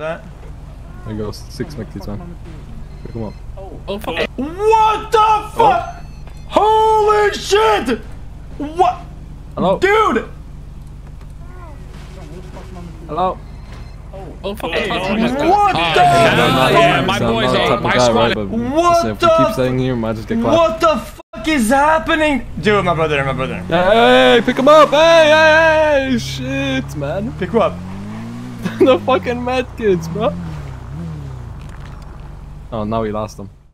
that? There goes six medkits, man. Pick him up. Oh fuck! What the fuck? Holy shit! What? Hello? Dude! Hello? Oh fuck! What the Ah, yeah, fuck? my I'm boys not the are type of my guy, squad. right, but What if we the keep staying here, we might just get clapped. What the fuck is happening? Dude, my brother, my brother. Hey, pick him up! Hey, hey, hey! Shit, man. Pick you up. the fucking medkits, bro. Oh, now we lost them.